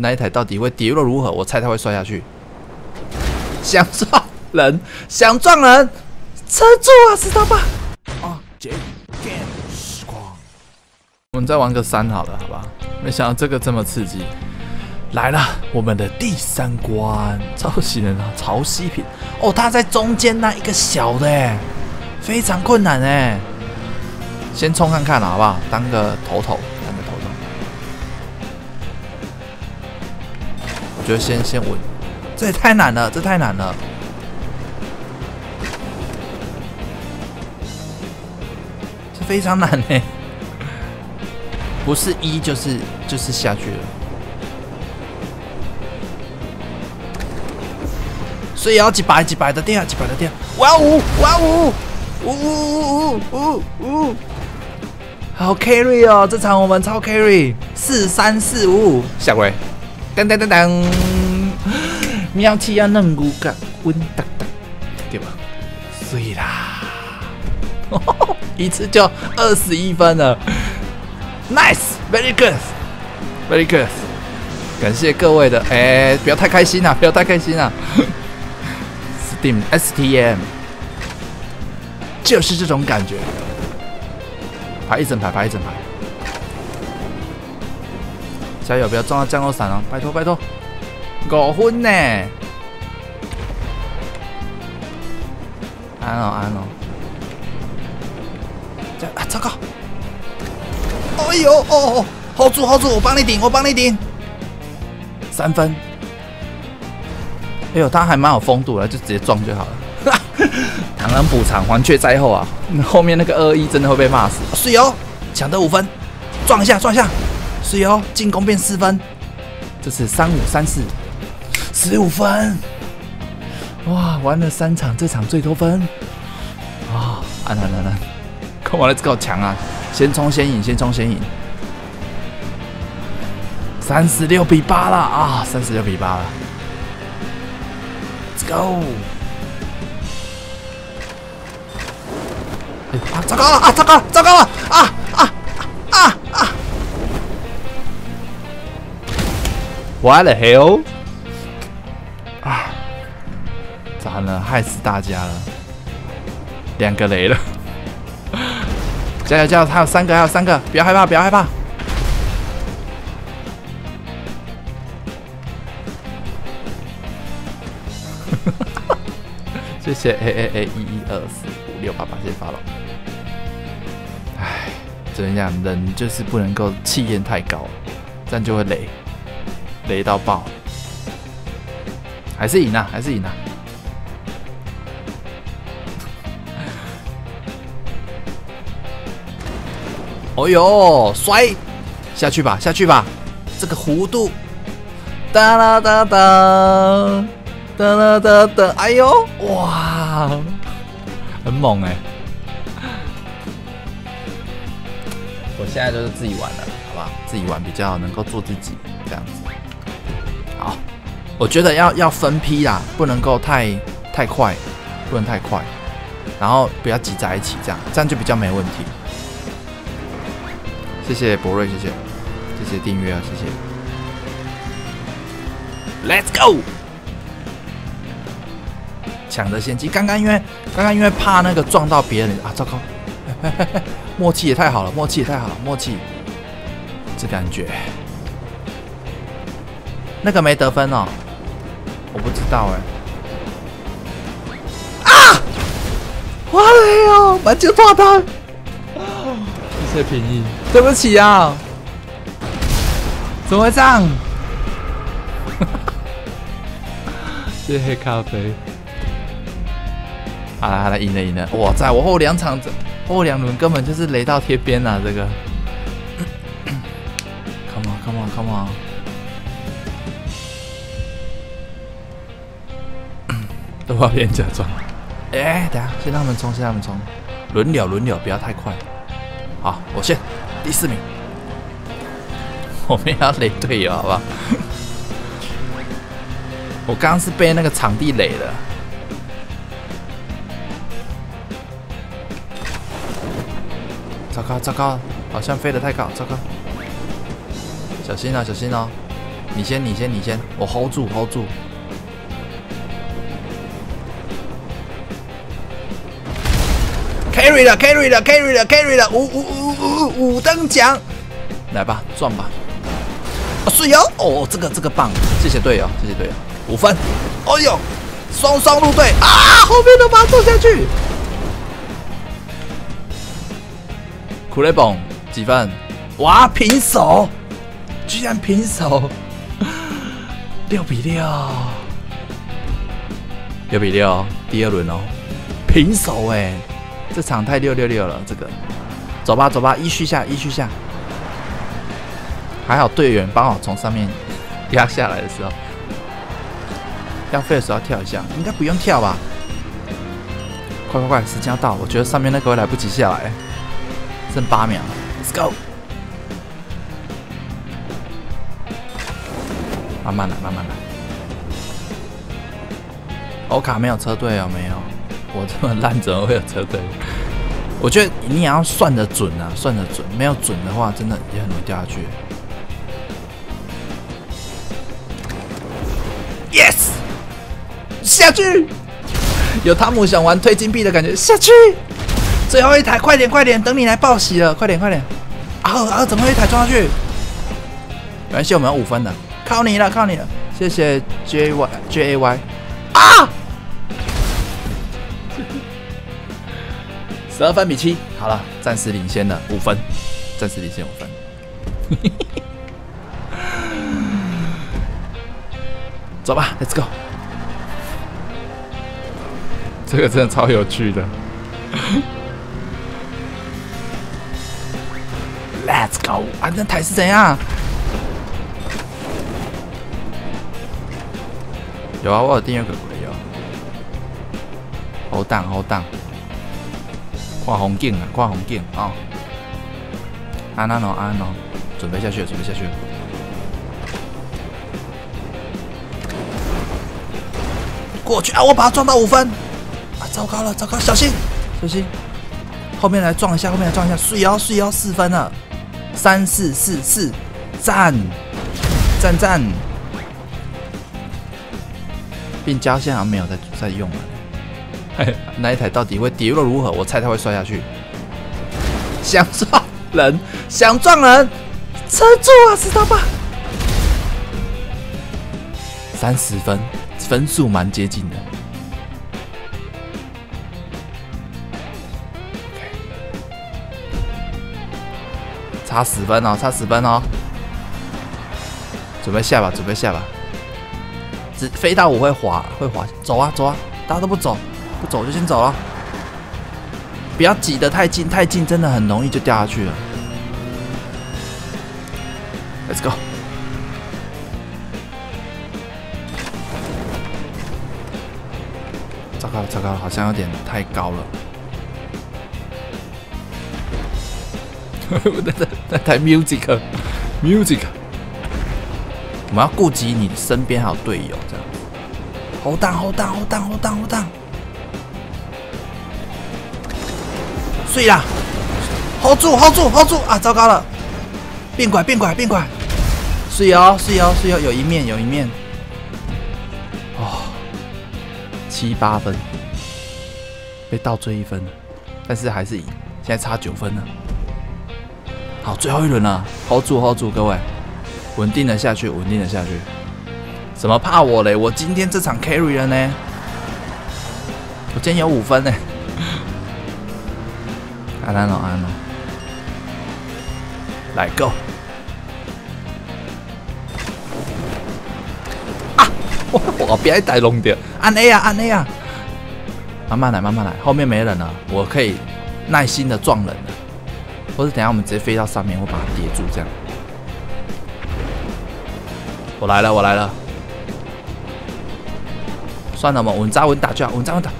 那一台到底会跌落如何？我猜它会摔下去。想撞人，想撞人，撑住啊，知道吧？啊，杰 game 时光。我们再玩个三好了，好吧？没想到这个这么刺激。来了，我们的第三关，超喜人啊，潮汐品。哦，它在中间那一个小的，非常困难哎。先冲看看了，好不好？当个头头。就先先稳，这也太难了，这太难了，这非常难呢。不是一就是就是下去了。所以要几百几百的电，几百的电。哇呜哇呜呜呜呜呜呜！好 carry 哦，这场我们超 carry，四三四五下回，噔噔噔噔，喵气呀嫩骨感，温哒哒，对吧？碎啦，一次就二十一分了，nice，very good，very good，感谢各位的，哎，不要太开心啊，不要太开心啊，Steam STM，就是这种感觉。排一整排，排一整排，加油！不要撞到降落伞哦，拜托拜托！五分呢，安哦安哦，加啊！糟糕！哎呦哦哦，hold 住 hold 住，我帮你顶，我帮你顶，三分。哎呦，他还蛮有风度的，就直接撞就好了。螳螂捕蝉，黄雀在后啊！后面那个二一真的会被骂死。水油抢得五分，撞一下撞一下，水油进攻变四分，这是三五三四十五分。哇，玩了三场，这场最多分啊！安安安安，Come on，Let's go，强啊！先冲先赢，先冲先赢。三十六比八了啊！三十六比八了，Let's go。啊！糟糕了！啊！糟糕！糟糕了！啊！What the hell！啊！咋了？害死大家了！两个雷了！加油加油！还有三个，还有三个！不要害怕，不要害怕！谢谢 A A A 一一二四五六八八，谢谢发了。怎么讲？人就是不能够气焰太高，这样就会雷，雷到爆。还是赢啊，还是赢啊！哦呦，摔下去吧，下去吧！这个弧度，哒啦哒哒，哒啦哒哒，哎呦，哇，很猛哎！我现在都是自己玩了，好不好？自己玩比较能够做自己这样子。我觉得要要分批啦，不能够太太快，不能太快，然后不要挤在一起，这样这样就比较没问题。谢谢博瑞，谢谢，谢谢订阅啊，谢谢。Let's go，抢着先机。刚刚因为刚刚因为怕那个撞到别人啊，糟糕。默契也太好了，默契也太好了，默契，这感觉。那个没得分哦，我不知道哎。啊！哇嘞哟，满球炸弹！谢谢平易，对不起啊。怎么会这样？谢谢黑咖啡。好了好了，赢了赢了！哇，在我后两场后两轮根本就是雷到贴边了，这个。Come on, come on, come on！都要变假装。哎，等下，先让他们冲，先让他们冲，轮了轮了，不要太快。好，我先第四名。我们要雷队友，好不好？我刚刚是被那个场地雷了。糟糕，糟糕，好像飞得太高，糟糕！小心啊，小心哦！你先，你先，你先，我 hold 住，hold 住。Carry 了，carry 了，carry 了，carry 了，五五五五五等奖，来吧，赚吧！啊，是哟，哦，这个这个棒，谢谢队友，谢谢队友，五分。哎呦，双双入队啊！后面都把它做下去。苦雷蹦几分？哇，平手，居然平手，六比六，六比六，第二轮哦，平手哎。这场太六六六了，这个，走吧走吧，一续下一续下，还好队员帮我从上面压下来的时候，要飞的时候要跳一下，应该不用跳吧？快快快，时间要到，我觉得上面那个会来不及下来，剩八秒，Let's go，慢慢来慢慢来，欧卡没有车队哦，没有。我这么烂，怎么会有车队？我觉得你也要算得准啊，算得准。没有准的话，真的也很容易掉下去。Yes，下去！有汤姆想玩推金币的感觉，下去！最后一台，快点快点，等你来报喜了，快点快点！啊啊！怎么一台撞上去？没关系，我们有五分的，靠你了，靠你了！谢谢 J Y J A Y 啊！十二分比七，好了，暂时领先了五分，暂时领先五分。走吧，Let's go。这个真的超有趣的。Let's go，啊，那台是怎样？有啊，我有订阅鬼鬼有。好荡，好荡。挂红镜啊，挂红镜啊！安安哦，安安哦，准备下去，准备下去。过去啊！我把他撞到五分啊！糟糕了，糟糕！小心，小心！后面来撞一下，后面来撞一下！碎腰，碎腰，四分了，三四四四，赞赞赞！并交现在好像没有在在用了。那一台到底会跌落如何？我猜他会摔下去。想撞人，想撞人，撑住啊，知道吧？三十分，分数蛮接近的。差十分哦，差十分哦。准备下吧，准备下吧。只飞到我会滑，会滑。走啊，走啊，大家都不走。不走就先走了，不要挤得太近，太近真的很容易就掉下去了。Let's go！糟糕了，糟糕了，好像有点太高了。那那那台 music，music，我们要顾及你身边还有队友，这样。Hold down，hold down，hold down，hold down，hold down。碎啦！hold 住，hold 住，hold 住啊！糟糕了，变拐，变拐，变拐！碎哦，碎哦，碎哦，有一面，有一面。哦，七八分，被倒追一分，但是还是赢，现在差九分了。好，最后一轮了，hold 住，hold 住，各位，稳定的下去，稳定的下去。怎么怕我嘞？我今天这场 carry 了呢，我今天有五分呢。安安哦，安安哦，来 go！啊！我 我别带弄掉，按 A 啊，按 A 啊！慢慢来，慢慢来，后面没人了，我可以耐心的撞人了，或者等下我们直接飞到上面，我把它叠住，这样。我来了，我来了。算了嘛，稳扎稳打就好，稳扎稳打。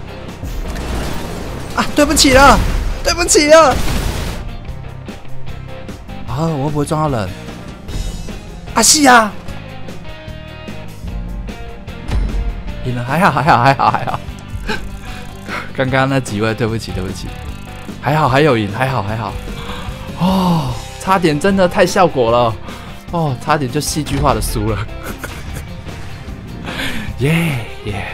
啊，对不起了。对不起啊！啊，我会不会撞到人？啊，是啊！赢了，还好，还好，还好，还好。刚刚那几位，对不起，对不起。还好，还有赢，还好，还好。哦，差点真的太效果了。哦，差点就戏剧化的输了。耶耶，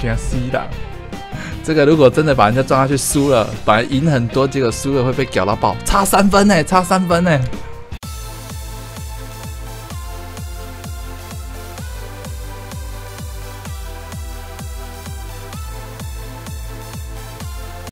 给他吸了。这个如果真的把人家撞下去输了，本来赢很多，结果输了会被屌到爆，差三分呢，差三分呢。